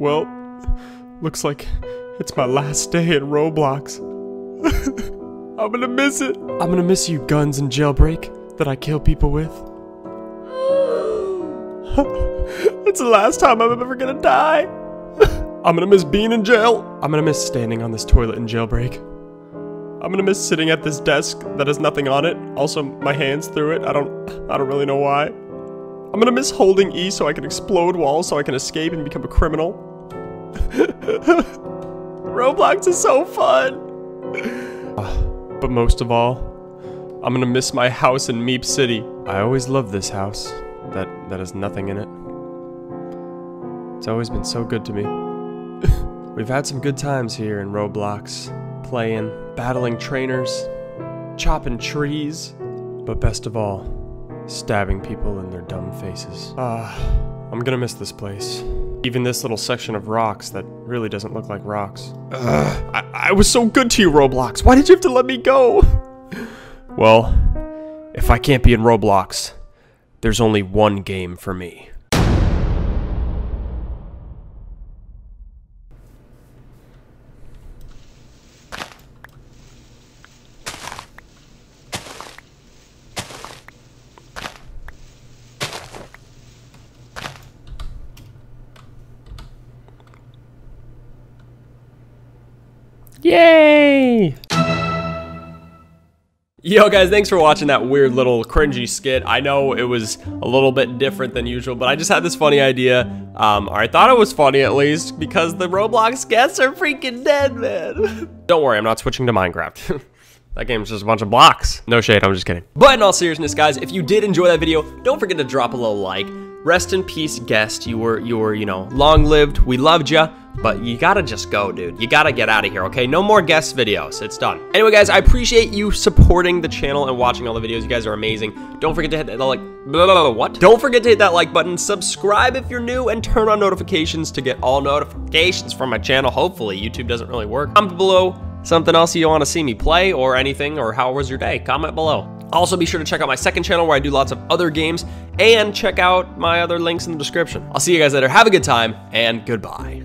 Well, looks like it's my last day in Roblox. I'm gonna miss it. I'm gonna miss you guns and jailbreak that I kill people with. it's the last time I'm ever gonna die. I'm gonna miss being in jail. I'm gonna miss standing on this toilet in jailbreak. I'm gonna miss sitting at this desk that has nothing on it. Also, my hands through it. I don't, I don't really know why. I'm gonna miss holding E so I can explode walls so I can escape and become a criminal. Roblox is so fun. but most of all, I'm gonna miss my house in Meep City. I always loved this house. That that has nothing in it. It's always been so good to me. We've had some good times here in Roblox, playing, battling trainers, chopping trees, but best of all, stabbing people in their dumb faces. Ah, I'm gonna miss this place. Even this little section of rocks that really doesn't look like rocks. Ugh, I, I was so good to you, Roblox. Why did you have to let me go? Well, if I can't be in Roblox, there's only one game for me. Yay! Yo guys, thanks for watching that weird little cringy skit. I know it was a little bit different than usual, but I just had this funny idea. Um, or I thought it was funny at least, because the Roblox guests are freaking dead, man. Don't worry, I'm not switching to Minecraft. That game's just a bunch of blocks. No shade, I'm just kidding. But in all seriousness, guys, if you did enjoy that video, don't forget to drop a little like. Rest in peace, guest. You were, you were, you know, long lived. We loved you. But you gotta just go, dude. You gotta get out of here, okay? No more guest videos. It's done. Anyway, guys, I appreciate you supporting the channel and watching all the videos. You guys are amazing. Don't forget to hit that like, blah, blah, blah, what? Don't forget to hit that like button, subscribe if you're new, and turn on notifications to get all notifications from my channel. Hopefully, YouTube doesn't really work. Comment below something else you want to see me play or anything, or how was your day. Comment below. Also, be sure to check out my second channel where I do lots of other games, and check out my other links in the description. I'll see you guys later. Have a good time, and goodbye.